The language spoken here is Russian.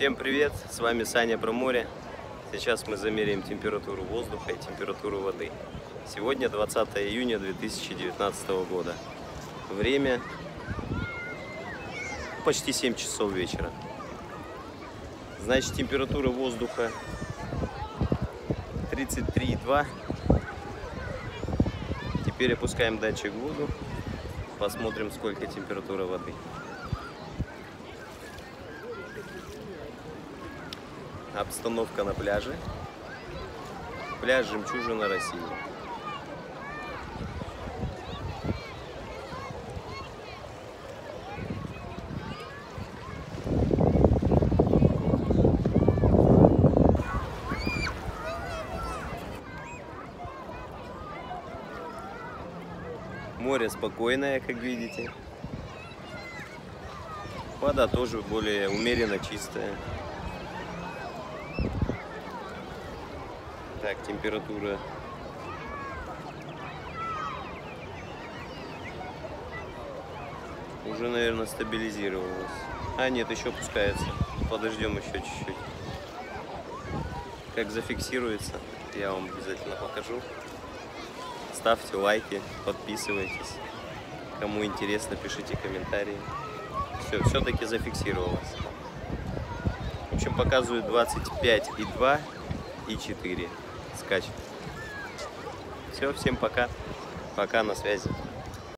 Всем привет, с вами Саня про море. Сейчас мы замеряем температуру воздуха и температуру воды. Сегодня 20 июня 2019 года. Время почти 7 часов вечера. Значит, температура воздуха 33,2. Теперь опускаем датчик в воду. Посмотрим, сколько температура воды. Обстановка на пляже. Пляж «Жемчужина России». Море спокойное, как видите. Вода тоже более умеренно чистая. Так, температура. Уже, наверное, стабилизировалась. А, нет, еще опускается. Подождем еще чуть-чуть. Как зафиксируется, я вам обязательно покажу. Ставьте лайки, подписывайтесь. Кому интересно, пишите комментарии. Все, все-таки зафиксировалось. В общем, показывает 25,2 и 4 скачет. Все, всем пока. Пока, на связи.